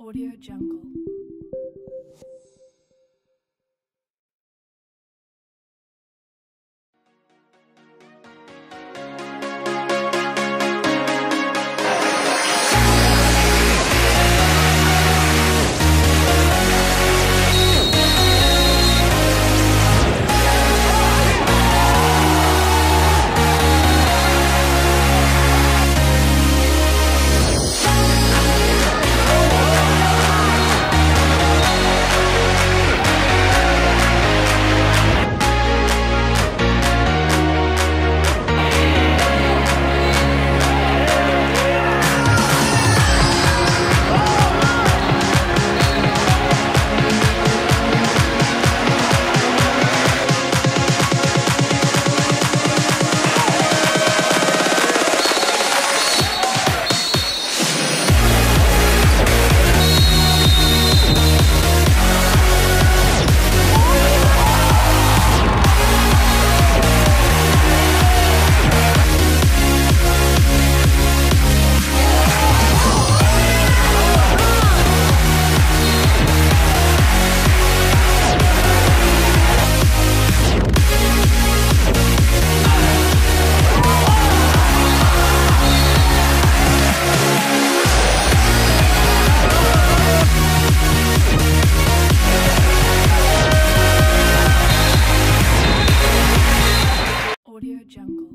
Audio Jungle. jungle.